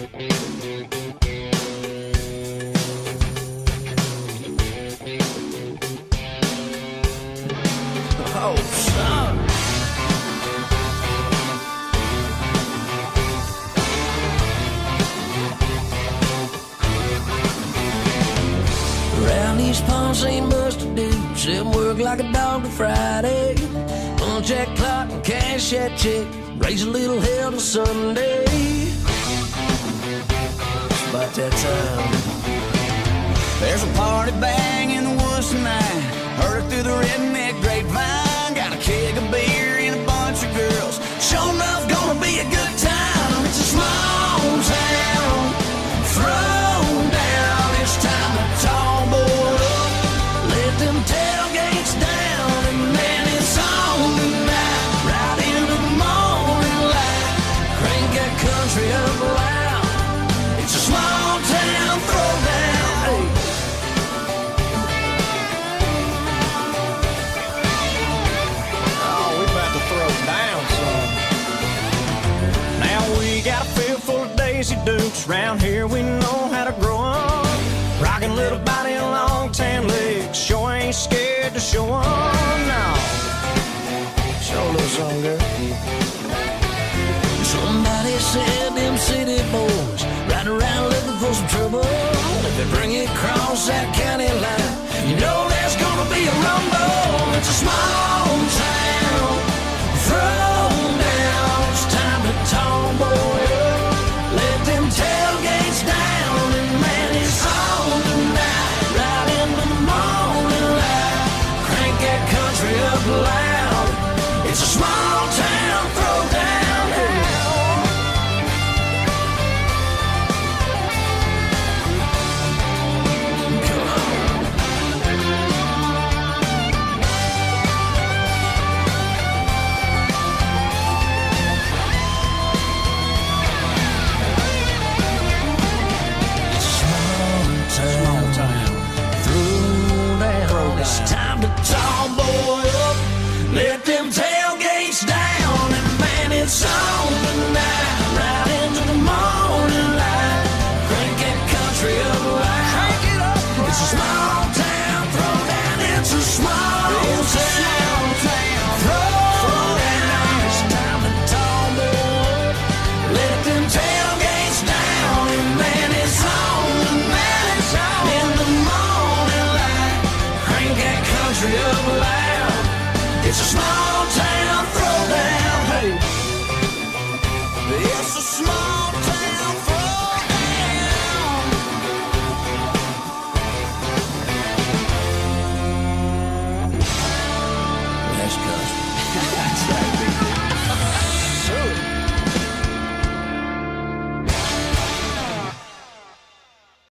Oh, son. Around these ponds ain't much to do. And work like a dog to Friday. Punch that clock and cash that check. Raise a little hell to Sunday. That time. There's a party bang in the woods tonight. Heard it through the redneck grapevine. Got a keg of beer and a bunch of girls. Sure enough, gonna be a good got a field full of Daisy Dukes. Round here we know how to grow 'em. Rockin' little body and long tan legs. Sure ain't scared to show 'em now. Show little something, girl. Somebody said them city boys ride around looking for some trouble. If they bring it across that county line, you know there's gonna be a rumble. It's a small It's a small town.